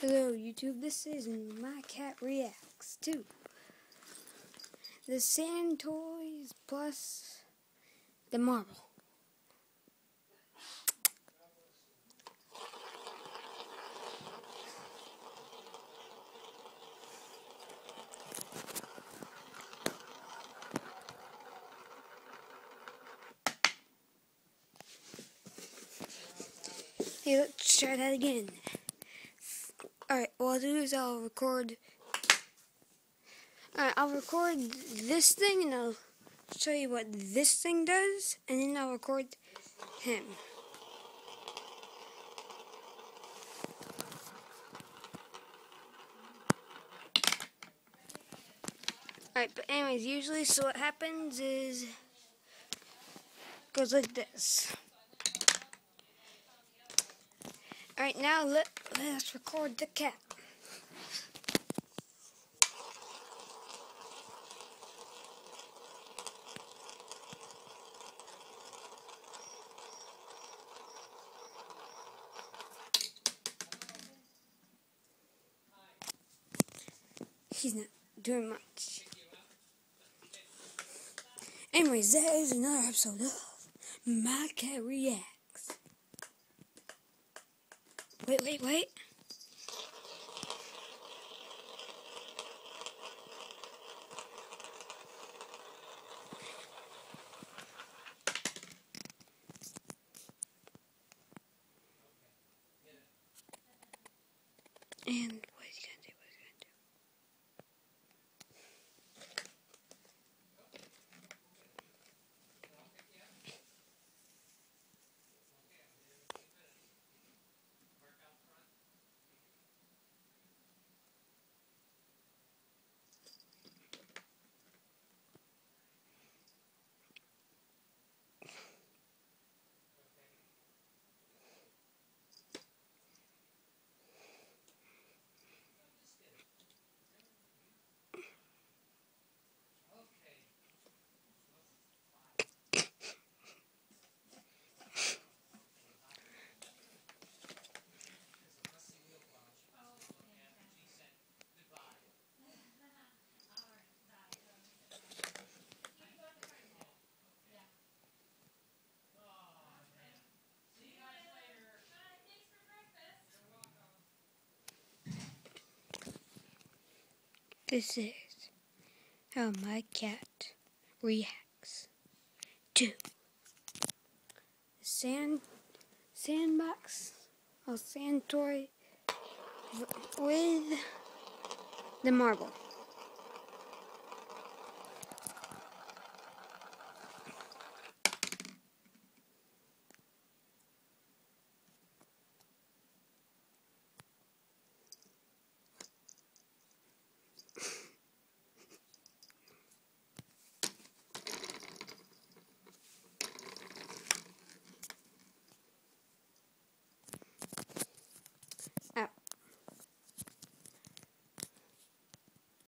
Hello YouTube, this is My Cat Reacts to the Sand Toys plus the Marble. Hey, let's try that again. Alright, what I'll do is I'll record. Alright, I'll record this thing and I'll show you what this thing does, and then I'll record him. Alright, but anyways, usually, so what happens is goes like this. Alright, now let, let's record the cat. He's not doing much. Anyways, that is another episode of My Cat React. Wait, wait, wait. And This is how my cat reacts to the sand sandbox or sand toy with the marble.